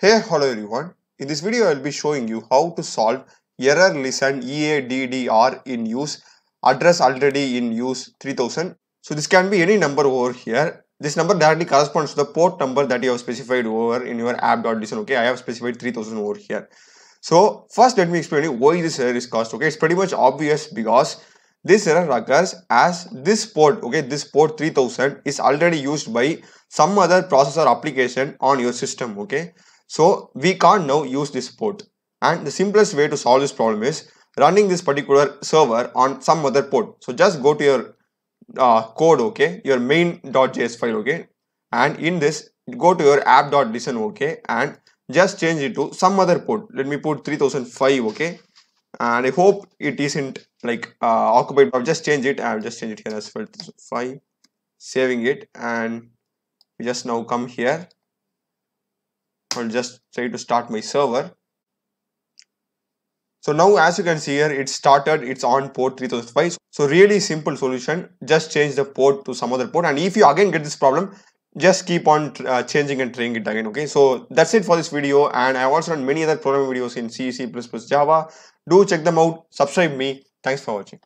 Hey, hello everyone. In this video, I will be showing you how to solve error listen EADDR in use address already in use 3000. So this can be any number over here. This number directly corresponds to the port number that you have specified over in your app.listen. Okay, I have specified 3000 over here. So first let me explain you why this error is caused. Okay, it's pretty much obvious because this error occurs as this port, okay, this port 3000 is already used by some other processor application on your system. Okay, so we can't now use this port. And the simplest way to solve this problem is running this particular server on some other port. So just go to your uh, code okay? Your main.js file okay? And in this go to your app.listen okay? And just change it to some other port. Let me put 3005 okay? And i hope it isn't like uh, occupied. But just change it. I'll just change it here as well. 5 saving it. And just now come here I'll just try to start my server. So now as you can see here, it started, it's on port 3005. So really simple solution, just change the port to some other port. And if you again get this problem, just keep on uh, changing and trying it again. Okay, so that's it for this video. And I have also done many other programming videos in C, C++, Java. Do check them out, subscribe me. Thanks for watching.